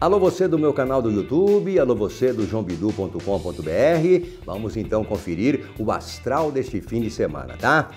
Alô você do meu canal do YouTube, alô você do joãobidu.com.br. Vamos então conferir o astral deste fim de semana, tá?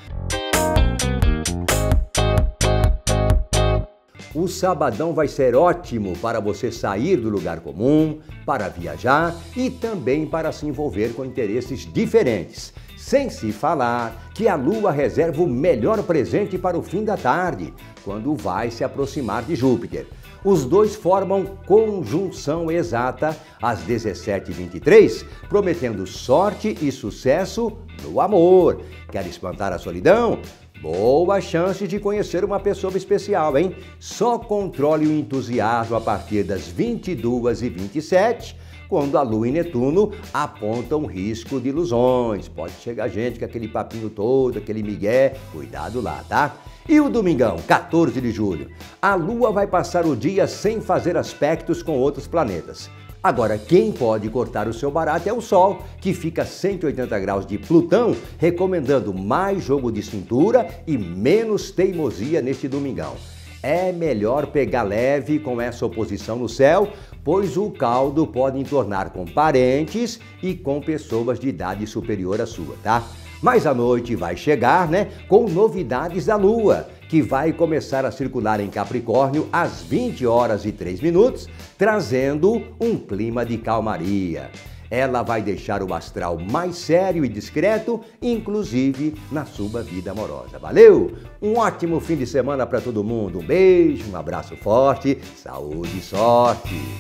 O sabadão vai ser ótimo para você sair do lugar comum, para viajar e também para se envolver com interesses diferentes. Sem se falar que a lua reserva o melhor presente para o fim da tarde, quando vai se aproximar de Júpiter. Os dois formam conjunção exata às 17h23, prometendo sorte e sucesso no amor. Quer espantar a solidão? Boa chance de conhecer uma pessoa especial, hein? Só controle o entusiasmo a partir das 22h27 quando a Lua e Netuno apontam risco de ilusões. Pode chegar gente com aquele papinho todo, aquele migué, cuidado lá, tá? E o domingão, 14 de julho, a Lua vai passar o dia sem fazer aspectos com outros planetas. Agora, quem pode cortar o seu barato é o Sol, que fica a 180 graus de Plutão, recomendando mais jogo de cintura e menos teimosia neste domingão. É melhor pegar leve com essa oposição no céu, pois o caldo pode entornar com parentes e com pessoas de idade superior à sua, tá? Mas a noite vai chegar, né, com novidades da Lua, que vai começar a circular em Capricórnio às 20 horas e 3 minutos, trazendo um clima de calmaria. Ela vai deixar o astral mais sério e discreto, inclusive na sua vida amorosa. Valeu? Um ótimo fim de semana para todo mundo. Um beijo, um abraço forte, saúde e sorte.